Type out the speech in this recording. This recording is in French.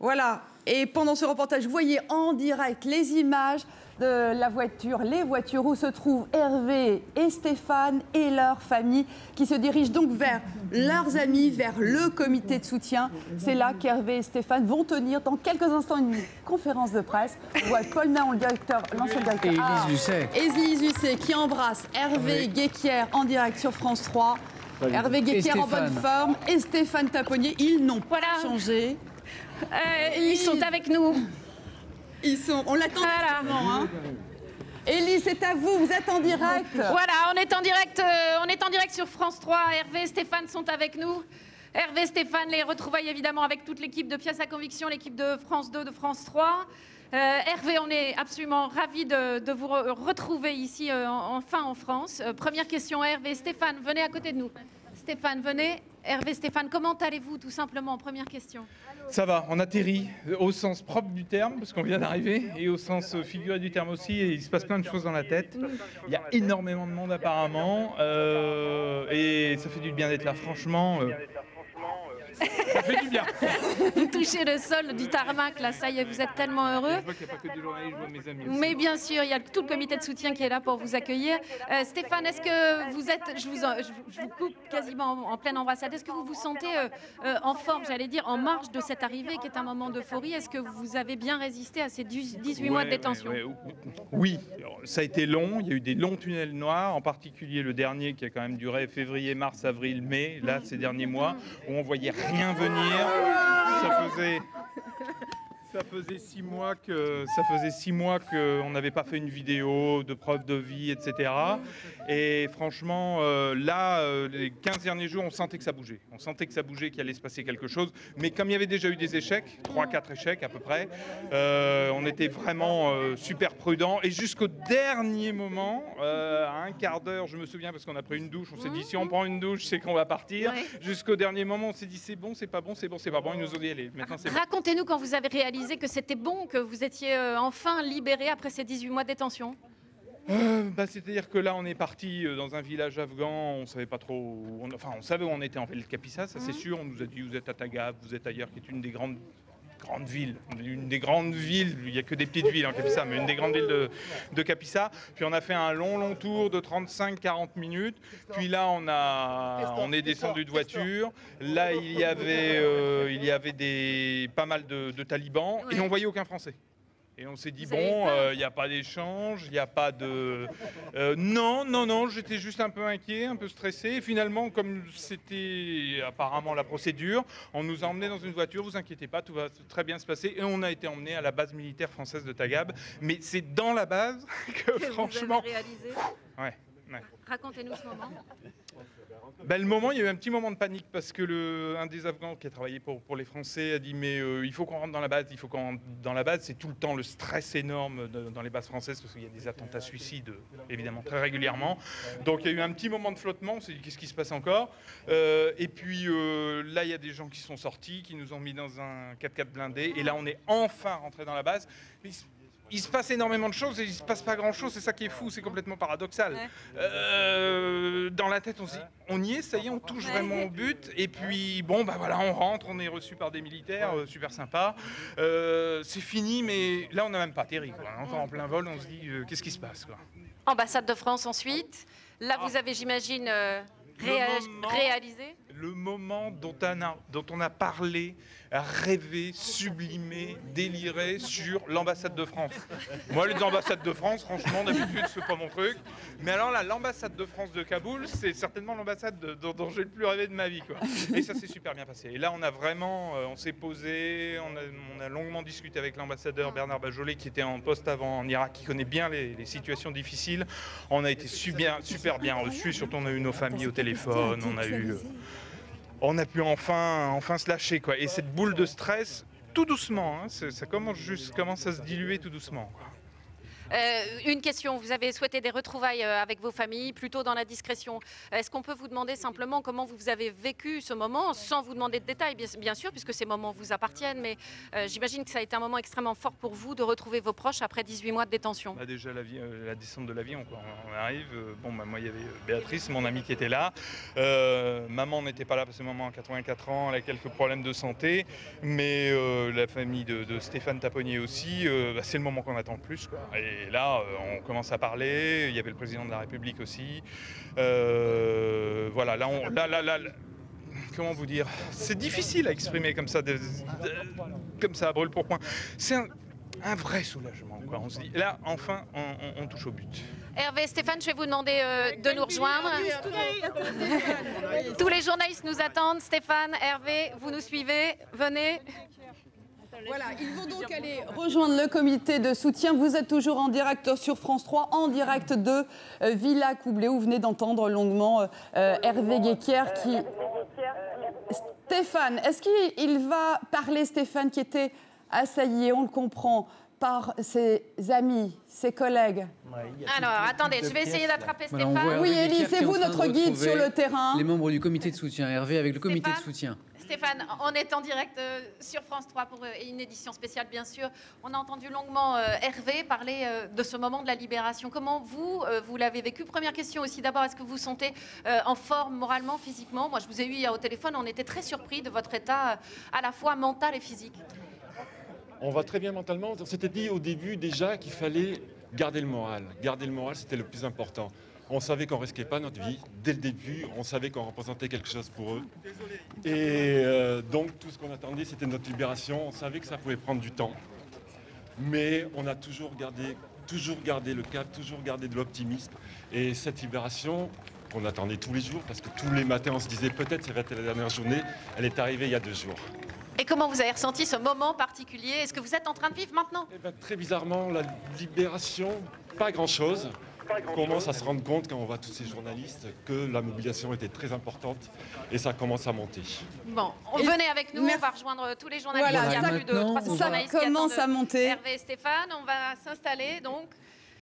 Voilà. Et pendant ce reportage, vous voyez en direct les images de la voiture, les voitures où se trouvent Hervé et Stéphane et leur famille qui se dirigent donc vers leurs amis, vers le comité de soutien. C'est là qu'Hervé et Stéphane vont tenir dans quelques instants une conférence de presse. On voit Paul Naon, le directeur, l'ancien directeur. Et Élise Ah, Lucet. Élise Lucet qui embrasse Hervé Guéquière en direct sur France 3. Hervé Guéquière en bonne forme et Stéphane Taponnier, ils n'ont pas Voilà. changé. Euh, ils sont avec nous. Ils sont, on l'attend Voilà. justement, hein. C'est à vous, vous êtes en direct. Voilà, on est en direct, euh, on est en direct sur France 3. Hervé et Stéphane sont avec nous. Hervé, Stéphane, les retrouvailles évidemment avec toute l'équipe de Pièces à Conviction, l'équipe de France 2, de France 3. Euh, Hervé, on est absolument ravis de, vous re- retrouver ici euh, en- enfin en France. Euh, première question, Hervé, Stéphane, venez à côté de nous. Stéphane, venez. Hervé, Stéphane, comment allez-vous tout simplement? Première question. Ça va, on atterrit au sens propre du terme, parce qu'on vient d'arriver, et au sens figuré du terme aussi, il se passe plein de choses dans la tête. Il y a énormément de monde apparemment, et ça fait du bien d'être là, franchement. Ça fait du bien. Vous touchez le sol du tarmac, là, ça y est, vous êtes tellement heureux. Je vois qu'il n'y a pas que des journalistes, je vois mes amis aussi. Mais bien sûr, il y a tout le comité de soutien qui est là pour vous accueillir. Euh, Stéphane, est-ce que vous êtes, je vous, en- je, vous- je vous coupe quasiment en, en pleine embrassade, est-ce que vous vous sentez euh, euh, en forme, j'allais dire, en marge de cette arrivée qui est un moment d'euphorie? Est-ce que vous avez bien résisté à ces 18 mois de détention? ouais, ouais. Oui, ça a été long. Il y a eu des longs tunnels noirs, en particulier le dernier qui a quand même duré février, mars, avril, mai, là, ces derniers mois, où on voyait rien venir. Ça faisait. Ça faisait six mois que ça faisait six mois qu'on n'avait pas fait une vidéo de preuve de vie, etc. Et franchement, euh, là, euh, les 15 derniers jours, on sentait que ça bougeait. On sentait que ça bougeait, qu'il allait se passer quelque chose. Mais comme il y avait déjà eu des échecs, 3-4 échecs à peu près, euh, on était vraiment super prudents. Et jusqu'au dernier moment, à un quart d'heure, je me souviens parce qu'on a pris une douche, on s'est dit si on prend une douche, c'est qu'on va partir. Ouais. Jusqu'au dernier moment, on s'est dit c'est bon, c'est pas bon, c'est bon, c'est pas bon. Ils nous ont dit allez, maintenant c'est bon. Racontez-nous quand vous avez réalisé que c'était bon, que vous étiez euh, enfin libéré après ces 18 mois de détention. Euh, bah, C'est-à-dire que là, on est parti euh, dans un village afghan, on savait pas trop. où on- enfin, on savait où on était en fait, le Capissa, ça c'est sûr. On nous a dit vous êtes à Tagab, vous êtes ailleurs, qui est une des grandes grandes villes, une des grandes villes, il n'y a que des petites villes en Capissa, mais une des grandes villes de, de Capissa. Puis on a fait un long, long tour de 35-40 minutes. Puis là, on, a, on est descendu de voiture. Là, il y avait, euh, il y avait des, pas mal de, de talibans et on voyait aucun Français. Et on s'est dit, Vous avez bon, euh, il n'y a pas d'échange, il n'y a pas de... Euh, non, non, non, j'étais juste un peu inquiet, un peu stressé. Et finalement, comme c'était apparemment la procédure, on nous a emmenés dans une voiture, vous inquiétez pas, tout va très bien se passer. Et on a été emmenés à la base militaire française de Tagab. Mais c'est dans la base que, franchement... réalisé. Ouais, ouais. Racontez-nous ce moment. Ben, le moment, il y a eu un petit moment de panique parce que le, un des Afghans qui a travaillé pour, pour les Français a dit mais euh, il faut qu'on rentre dans la base, il faut qu'on rentre dans la base. C'est tout le temps le stress énorme de- dans les bases françaises parce qu'il y a des attentats suicides évidemment très régulièrement. Donc il y a eu un petit moment de flottement. On s'est dit qu'est-ce qui se passe encore? Euh, Et puis euh, là, il y a des gens qui sont sortis, qui nous ont mis dans un 4x4 blindé. Et là, on est enfin rentré dans la base. Mais il se- passe énormément de choses et il se passe pas grand chose, c'est ça qui est fou, c'est complètement paradoxal. Ouais. Euh, dans la tête, on se dit, on y est, ça y est, on touche Ouais. vraiment au but. Et puis, bon, bah voilà, on rentre, on est reçu par des militaires, euh, super sympa. Euh, c'est fini, mais là, on n'a même pas atterri. quoi. Est encore en plein vol, on se dit, qu'est-ce qui se passe quoi. Ambassade de France ensuite. Là, vous avez, j'imagine, réa- Ah. Le moment- réalisé. Le moment dont on a, dont on a parlé, rêvé, sublimé, déliré sur l'ambassade de France. Moi, les ambassades de France, franchement, d'habitude, c'est pas mon truc. Mais alors là, l'ambassade de France de Kaboul, c'est certainement l'ambassade de- dont, j'ai le plus rêvé de ma vie. Quoi. Et ça s'est super bien passé. Et là, on a vraiment, euh, on s'est posé, on a, on a longuement discuté avec l'ambassadeur Bernard Bajolet, qui était en poste avant en Irak, qui connaît bien les, situations difficiles. On a été super, super bien reçus, surtout on a eu nos familles au téléphone, on a eu... on a pu enfin, enfin se lâcher. Quoi. Et cette boule de stress, tout doucement, hein, ça commence, à se diluer tout doucement. Euh, une question, vous avez souhaité des retrouvailles euh, avec vos familles, plutôt dans la discrétion. Est-ce qu'on peut vous demander simplement comment vous avez vécu ce moment, sans vous demander de détails, bien, sûr, puisque ces moments vous appartiennent, mais euh, j'imagine que ça a été un moment extrêmement fort pour vous de retrouver vos proches après 18 mois de détention. Bah, déjà la, vie- la descente de l'avion, on arrive, bon bah, moi il y avait Béatrice, mon amie qui était là, maman n'était pas là parce que maman a 84 ans, elle a quelques problèmes de santé, mais la famille de, Stéphane Taponnier aussi, bah, c'est le moment qu'on attend le plus. Là euh, on commence à parler, il y avait le président de la République aussi, Euh, voilà, là, on, là, là, là, là, comment vous dire, c'est difficile à exprimer comme ça, de- de- comme ça à brûle pour point. C'est un, un vrai soulagement. Quoi. On se dit, là, enfin, on, on- on touche au but. Hervé, Stéphane, je vais vous demander euh, de nous rejoindre. Tous les journalistes nous attendent. Stéphane, Hervé, vous nous suivez. Venez. Voilà, ils vont donc aller rejoindre le comité de soutien. Vous êtes toujours en direct sur France 3, en direct de euh, Villa Coublé, où vous venez d'entendre longuement euh, euh, Hervé Guéquier qui... Stéphane, est-ce qu'il il va parler, Stéphane, qui était assailli, on le comprend, par ses amis, ses collègues? Alors, attendez, je vais essayer d'attraper Stéphane. Oui, qui c'est vous notre de guide sur le terrain. Les membres du comité de soutien, Hervé avec le comité de soutien. Stéphane, on est en direct euh, sur France 3 pour euh, une édition spéciale, bien sûr. On a entendu longuement euh, Hervé parler de ce moment de la libération. Comment vous, vous l'avez vécu? Première question aussi, d'abord, est-ce que vous vous sentez en forme moralement, physiquement? Moi, je vous ai eu hier au téléphone, on était très surpris de votre état à la fois mental et physique. On va très bien mentalement. On s'était dit au début déjà qu'il fallait garder le moral. Garder le moral, c'était le plus important. On savait qu'on risquait pas notre vie. Dès le début, on savait qu'on représentait quelque chose pour eux. Et euh, donc, tout ce qu'on attendait, c'était notre libération. On savait que ça pouvait prendre du temps. Mais on a toujours gardé, toujours gardé le cap, toujours gardé de l'optimisme. Et cette libération, qu'on attendait tous les jours, parce que tous les matins, on se disait peut-être ça va être la dernière journée, elle est arrivée il y a deux jours. Et comment vous avez ressenti ce moment particulier? Est-ce que vous êtes en train de vivre maintenant? Eh ben, très bizarrement, la libération, pas grand-chose. On commence à se rendre compte quand on voit tous ces journalistes que la mobilisation était très importante et ça commence à monter. Bon, on- Et- venez avec nous, Merci. on va rejoindre tous les journalistes. Voilà, Il y a ça- plus de maintenant, 300 on Ça commence à monter. Hervé et Stéphane, on va s'installer donc.